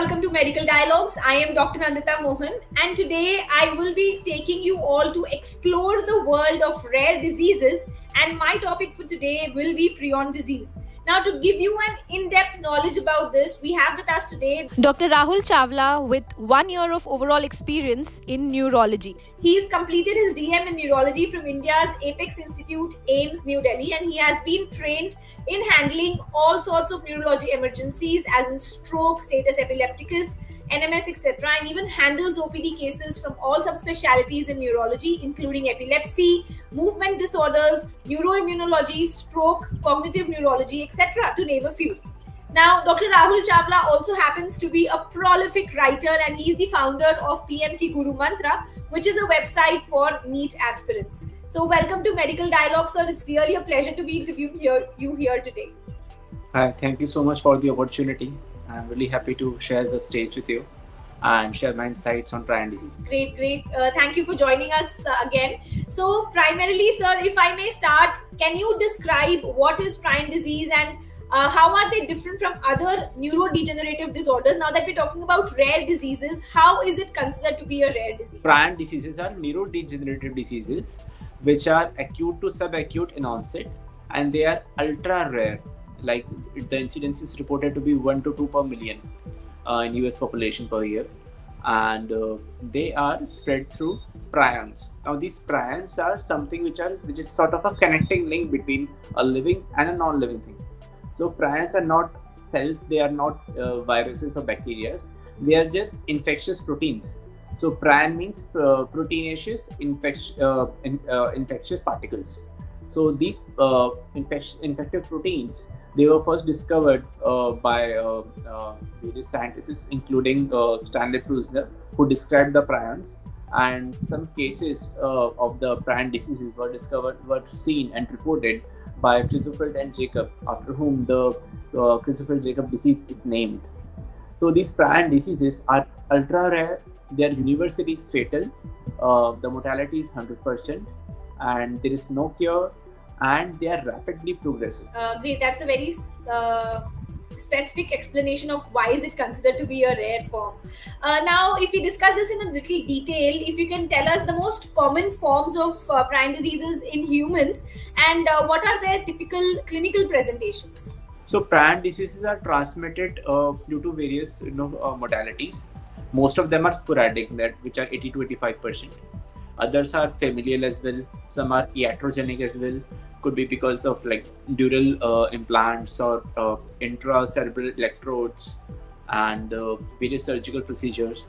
welcome to Medical Dialogues. I am Dr. Nandita Mohan, and today I will be taking you all to explore the world of rare diseases. And my topic for today will be prion disease. Now, to give you an in depth knowledge about this, we have with us today Dr. Rahul Chawla with one year of overall experience in neurology. He's completed his DM in neurology from India's Apex Institute, AIIMS, New Delhi, and he has been trained in handling all sorts of neurology emergencies, as in stroke, status epilepticus, NMS, etc., and even handles OPD cases from all subspecialties in neurology, including epilepsy, movement disorders, neuroimmunology, stroke, cognitive neurology, etc., to name a few. Now, Dr. Rahul Chawla also happens to be a prolific writer and he's the founder of PMT Guru Mantra, which is a website for NEET aspirants. So, welcome to Medical Dialogue, sir. It's really a pleasure to be interviewing you here today. Hi, thank you so much for the opportunity. I'm really happy to share the stage with you and share my insights on prion disease. Great, great. Uh, thank you for joining us uh, again. So, primarily, sir, if I may start, can you describe what is prion disease and uh, how are they different from other neurodegenerative disorders? Now that we're talking about rare diseases, how is it considered to be a rare disease? Prion diseases are neurodegenerative diseases which are acute to subacute in onset and they are ultra rare like the incidence is reported to be 1 to 2 per million uh, in US population per year. And uh, they are spread through prions. Now these prions are something which are which is sort of a connecting link between a living and a non-living thing. So prions are not cells they are not uh, viruses or bacteria. They are just infectious proteins. So prion means uh, proteinaceous infect, uh, in, uh, infectious particles so these uh, infective proteins they were first discovered uh, by uh, uh various scientists, including uh, Stanley Prusiner, who described the prions. And some cases uh, of the prion diseases were discovered, were seen and reported by Creutzfeldt and Jakob, after whom the uh, Creutzfeldt-Jakob disease is named. So these prion diseases are ultra rare. They are universally fatal. the mortality is 100%, and there is no cure and they are rapidly progressing. Uh, great, that's a very uh, specific explanation of why is it considered to be a rare form. Uh, now, if we discuss this in a little detail, if you can tell us the most common forms of uh, prion diseases in humans and uh, what are their typical clinical presentations? So, prion diseases are transmitted uh, due to various you know, modalities. Most of them are sporadic, that which are 80 to 85 percent. Others are familial as well. Some are iatrogenic as well could be because of like dural uh, implants or uh, intracerebral electrodes and uh, various surgical procedures.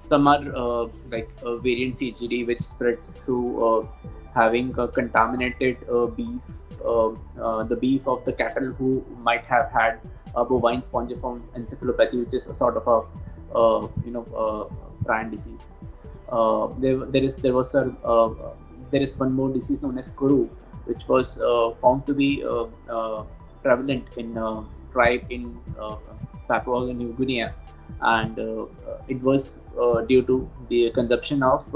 Some are uh, like variant CJD, which spreads through uh, having contaminated uh, beef, the beef of the cattle who might have had bovine spongiform encephalopathy, which is a sort of a you know prion disease. there, there is there was a there is one more disease known as Kuru, which was uh, found to be uh, uh, prevalent in tribe in Papua New Guinea, and it was due to the consumption of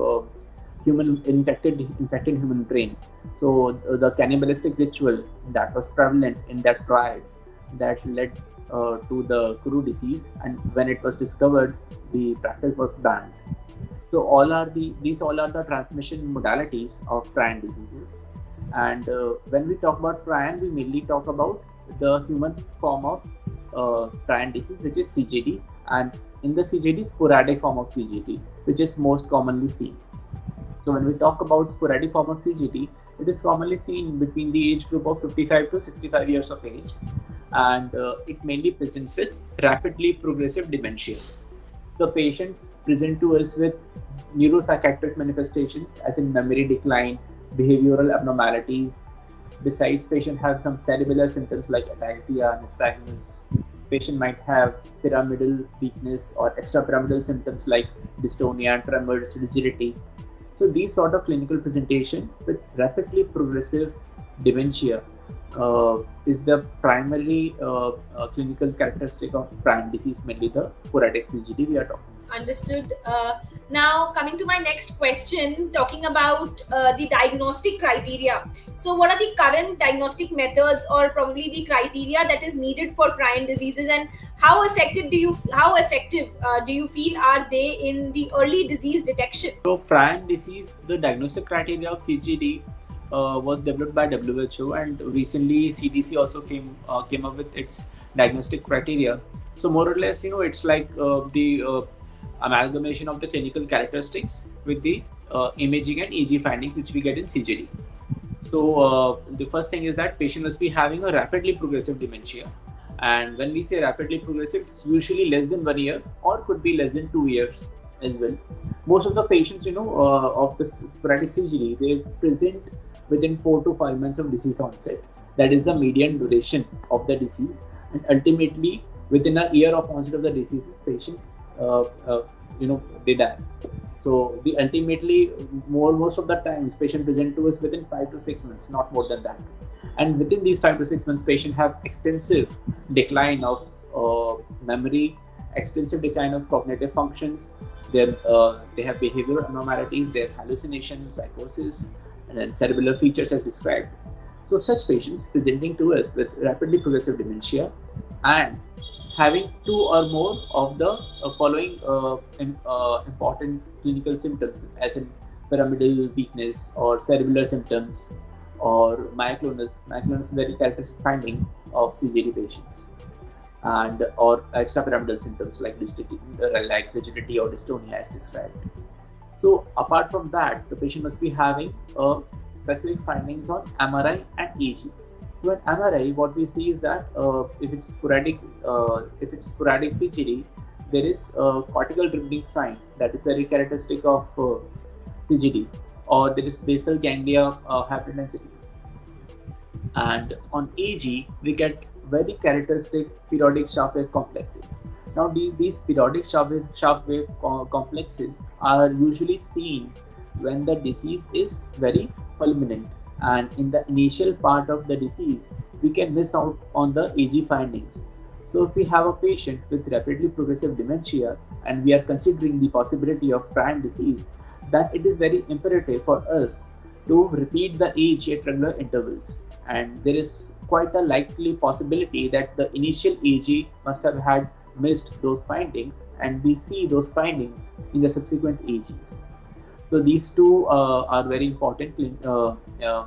human infected infected human brain. So the cannibalistic ritual that was prevalent in that tribe that led uh, to the Kuru disease, and when it was discovered, the practice was banned. So all are the these all are the transmission modalities of prion diseases. And uh, when we talk about prion, we mainly talk about the human form of uh, prion disease, which is CJD, and in the CJD, sporadic form of CJD, which is most commonly seen. So when we talk about sporadic form of CJD, it is commonly seen between the age group of 55 to 65 years of age, and uh, it mainly presents with rapidly progressive dementia. The patients present to us with neuropsychiatric manifestations, as in memory decline, behavioral abnormalities. Besides, patient have some cerebellar symptoms like ataxia, nystagmus. Patient might have pyramidal weakness or extrapyramidal symptoms like dystonia, tremors, rigidity. So these sort of clinical presentation with rapidly progressive dementia uh, is the primary uh, uh, clinical characteristic of prion disease, mainly the sporadic CJD we are talking understood. Uh, now, coming to my next question, talking about uh, the diagnostic criteria. So, what are the current diagnostic methods, or probably the criteria that is needed for prion diseases, and how effective do you how effective uh, do you feel are they in the early disease detection? So, prion disease, the diagnostic criteria of CJD uh, was developed by WHO, and recently CDC also came uh, came up with its diagnostic criteria. So more or less, you know, it's like uh, the uh, amalgamation of the clinical characteristics with the uh, imaging and EEG findings which we get in CJD. So uh, the first thing is that patient must be having a rapidly progressive dementia. And when we say rapidly progressive, it's usually less than one year or could be less than two years as well. Most of the patients, you know, uh, of the sporadic CJD, they present within four to five months of disease onset. That is the median duration of the disease. And ultimately, within a year of onset of the disease, patient you know they die. So the ultimately more most of the times patient present to us within five to six months not more than that. And within these five to six months patient have extensive decline of uh, memory extensive decline of cognitive functions they uh, they have behavioral abnormalities they have hallucinations psychosis and then cerebellar features as described. So such patients presenting to us with rapidly progressive dementia and having two or more of the uh, following uh, in, uh, important clinical symptoms, as in pyramidal weakness or cerebellar symptoms or myoclonus. Myoclonus is very characteristic finding of CJD patients, and or extrapyramidal symptoms like rigidity, uh, like rigidity or dystonia, as described. So apart from that, the patient must be having a specific findings on MRI and EEG. So in MRI, what we see is that uh, if it's sporadic, uh, if it's sporadic CJD, there is a cortical ribboning sign that is very characteristic of uh, CJD, or there is basal ganglia uh, hyperdensities. And on EEG, we get very characteristic periodic sharp wave complexes. Now, the, these periodic sharp wave, sharp wave complexes are usually seen when the disease is very fulminant and in the initial part of the disease we can miss out on the EEG findings so if we have a patient with rapidly progressive dementia and we are considering the possibility of prion disease then it is very imperative for us to repeat the EEG at regular intervals and there is quite a likely possibility that the initial EEG must have had missed those findings and we see those findings in the subsequent EEGs. So these two uh, are very important uh, uh,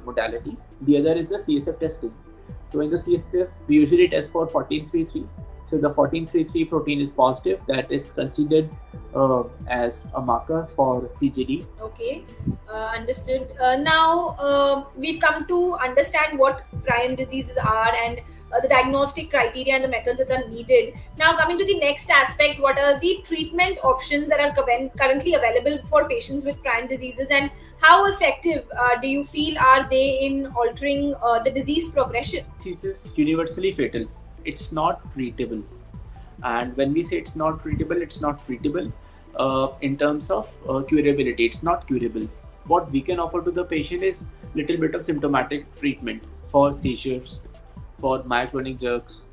modalities. The other is the CSF testing. So in the CSF, we usually test for 1433. So the 1433 protein is positive. That is considered uh, as a marker for CJD. Okay, uh, understood. Uh, now we've come to understand what prion diseases are and uh, the diagnostic criteria and the methods that are needed. Now, coming to the next aspect, what are the treatment options that are currently available for patients with prion diseases, and how effective uh, do you feel are they in altering uh, the disease progression? This is universally fatal. It's not treatable, and when we say it's not treatable, it's not treatable uh, in terms of uh, curability. It's not curable. What we can offer to the patient is little bit of symptomatic treatment for seizures, for myoclonic jerks.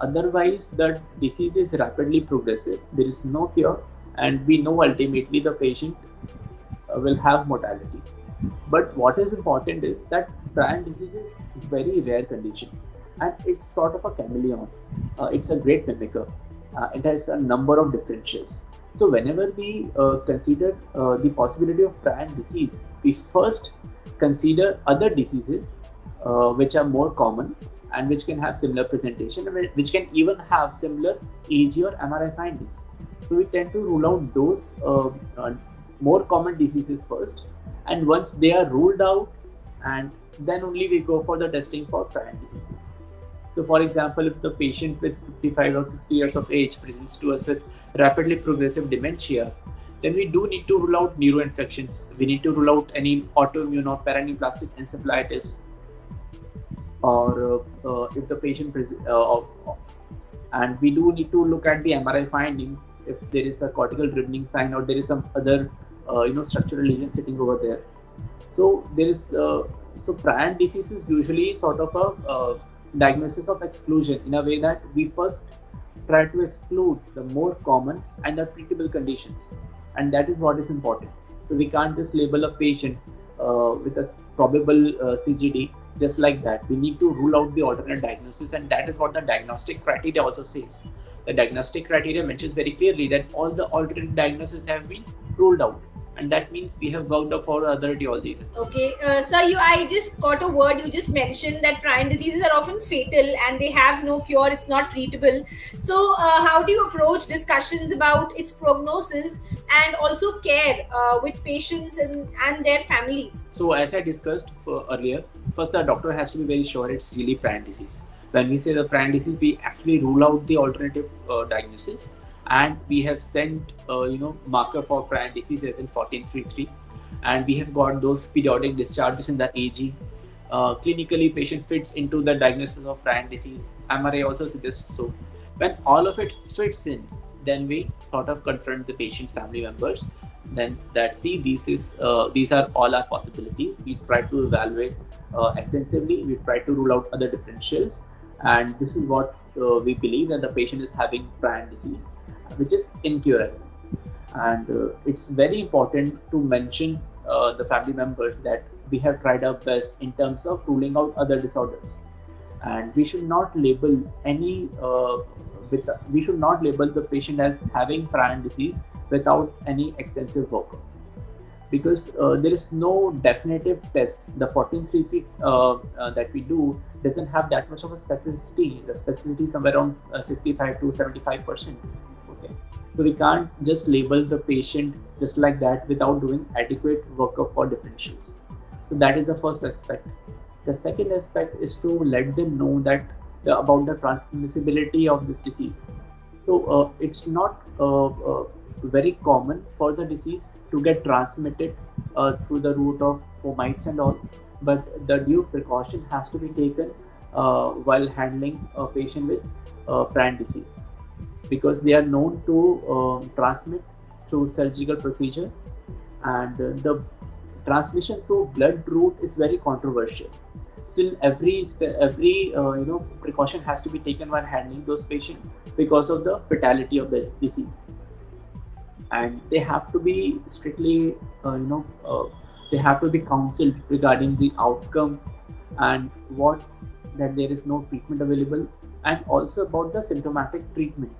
Otherwise, the disease is rapidly progressive. There is no cure, and we know ultimately the patient uh, will have mortality. But what is important is that prion disease is a very rare condition, and it's sort of a chameleon. Uh, it's a great mimicker. Uh, it has a number of differentials. So whenever we uh, consider uh, the possibility of prion disease, we first consider other diseases uh, which are more common and which can have similar presentation, which can even have similar EEG or MRI findings. So we tend to rule out those uh, uh, more common diseases first, and once they are ruled out, and then only we go for the testing for prion diseases. So, for example, if the patient with 55 or 60 years of age presents to us with rapidly progressive dementia, then we do need to rule out neuroinfections. We need to rule out any autoimmune or paraneoplastic encephalitis or uh, uh, if the patient uh, and we do need to look at the MRI findings if there is a cortical ribboning sign or there is some other you know structural lesion sitting over there. So there is so prion disease is usually sort of a diagnosis of exclusion in a way that we first try to exclude the more common and the treatable conditions. And that is what is important. So we can't just label a patient uh, with a probable uh, CJD just like that. We need to rule out the alternate diagnosis, and that is what the diagnostic criteria also says. The diagnostic criteria mentions very clearly that all the alternate diagnoses have been ruled out and that means we have worked up for other etiologies. Okay, uh, sir, you I just got a word. You just mentioned that prion diseases are often fatal and they have no cure. It's not treatable. So, uh, how do you approach discussions about its prognosis and also care uh, with patients and, and their families? So, as I discussed earlier, first the doctor has to be very sure it's really prion disease. When we say the prion disease, we actually rule out the alternative uh, diagnosis and we have sent uh, you know marker for prion disease as in 1433 and we have got those periodic discharges in the AG. Uh, clinically, patient fits into the diagnosis of prion disease. MRI also suggests so. When all of it fits in, then we sort of confront the patient's family members. Then that see these is uh, these are all our possibilities. We try to evaluate uh, extensively. We try to rule out other differentials, and this is what uh, we believe that the patient is having prion disease which is incurable. And uh, it's very important to mention uh, the family members that we have tried our best in terms of ruling out other disorders. And we should not label any uh, with we should not label the patient as having prion disease without any extensive workup because uh, there is no definitive test. The 1433 uh, uh, that we do doesn't have that much of a specificity. The specificity is somewhere around uh, 65 to 75 percent. So we can't just label the patient just like that without doing adequate workup for differentials. So that is the first aspect. The second aspect is to let them know that the, about the transmissibility of this disease. So uh, it's not uh, uh, very common for the disease to get transmitted uh, through the route of fomites and all, but the due precaution has to be taken uh, while handling a patient with uh, disease because they are known to um, transmit through surgical procedure. And uh, the transmission through blood route is very controversial. Still every every uh, you know precaution has to be taken while handling those patients because of the fatality of the disease. And they have to be strictly uh, you know uh, they have to be counseled regarding the outcome and what that there is no treatment available and also about the symptomatic treatment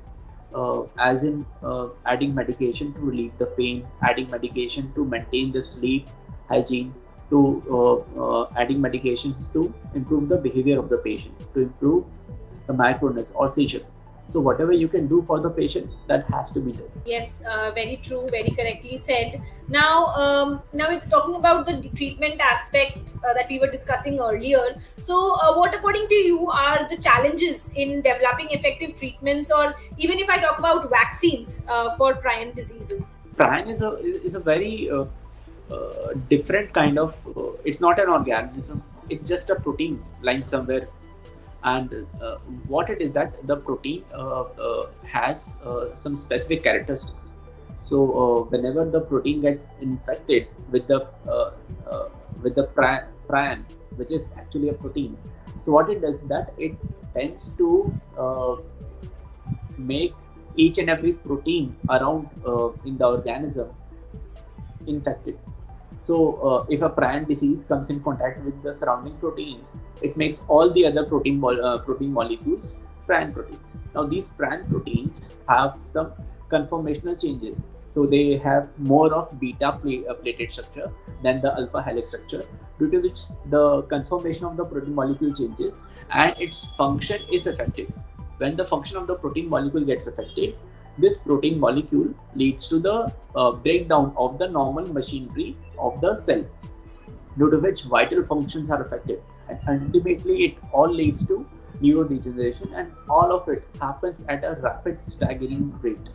uh, as in uh, adding medication to relieve the pain, adding medication to maintain the sleep hygiene, to uh, uh, adding medications to improve the behavior of the patient, to improve the myoclonus or seizure. So whatever you can do for the patient, that has to be done. Yes, uh, very true, very correctly said. Now, um, now we're talking about the treatment aspect uh, that we were discussing earlier. So, uh, what according to you are the challenges in developing effective treatments, or even if I talk about vaccines uh, for prion diseases? Prion is a is a very uh, uh, different kind of. it's not an organism. It's just a protein lying somewhere and uh, what it is that the protein uh, uh, has some specific characteristics. So whenever the protein gets infected with the with the prion which is actually a protein so what it does that it tends to make each and every protein around uh, in the organism infected so uh, if a prion disease comes in contact with the surrounding proteins, it makes all the other protein uh, protein molecules prion proteins. Now these prion proteins have some conformational changes. So they have more of beta uh, pleated structure than the alpha helix structure, due to which the conformation of the protein molecule changes and its function is affected. When the function of the protein molecule gets affected, this protein molecule leads to the uh, breakdown of the normal machinery of the cell, due to which vital functions are affected. And ultimately, it all leads to neurodegeneration, and all of it happens at a rapid, staggering rate.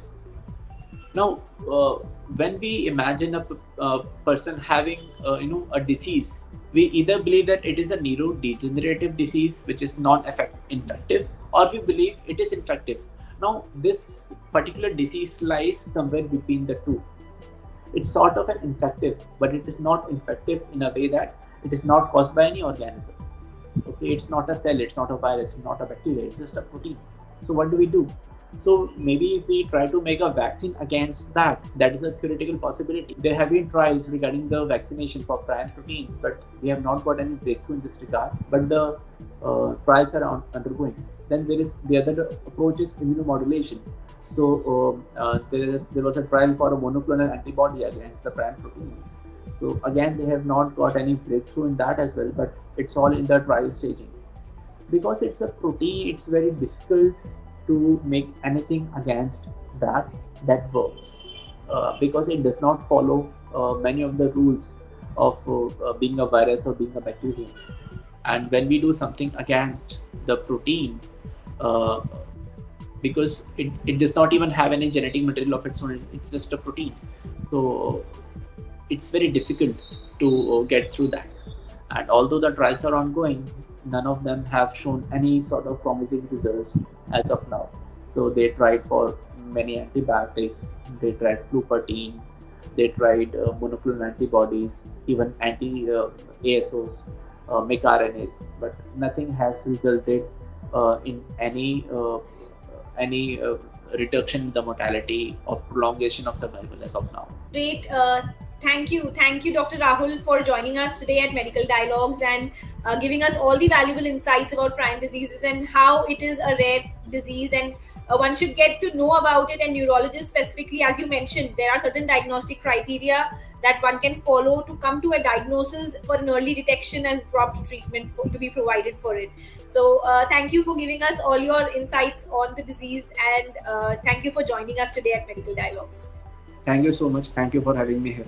Now, uh, when we imagine a, a person having, uh, you know, a disease, we either believe that it is a neurodegenerative disease which is non-infective, or we believe it is infective now, this particular disease lies somewhere between the two. It's sort of an infective, but it is not infective in a way that it is not caused by any organism. Okay, it's not a cell, it's not a virus, it's not a bacteria, it's just a protein. So, what do we do? So maybe if we try to make a vaccine against that, that is a theoretical possibility. There have been trials regarding the vaccination for prion proteins, but we have not got any breakthrough in this regard. But the uh, trials are on, undergoing. Then there is the other approach is immunomodulation. So um, uh, there, is, there was a trial for a monoclonal antibody against the prion protein. So again, they have not got any breakthrough in that as well, but it's all in the trial staging. Because it's a protein, it's very difficult to make anything against that that works uh, because it does not follow uh, many of the rules of uh, uh, being a virus or being a bacterium and when we do something against the protein uh, because it, it does not even have any genetic material of its own. It's just a protein. So it's very difficult to uh, get through that. And although the trials are ongoing none of them have shown any sort of promising results as of now. So they tried for many antibiotics, they tried flupirtine, they tried uh, monoclonal antibodies, even anti-ASOs, uh, uh micRNAs, but nothing has resulted in any uh, any uh, reduction in the mortality or prolongation of survival as of now. Great thank you. Thank you dr rahul for joining us today at medical dialogues and uh, giving us all the valuable insights about prion diseases and how it is a rare disease and uh, one should get to know about it and neurologists specifically. As you mentioned there are certain diagnostic criteria that one can follow to come to a diagnosis for an early detection and prompt treatment for, to be provided for it. So uh, thank you for giving us all your insights on the disease and uh, thank you for joining us today at medical dialogues. Thank you so much. Thank you for having me here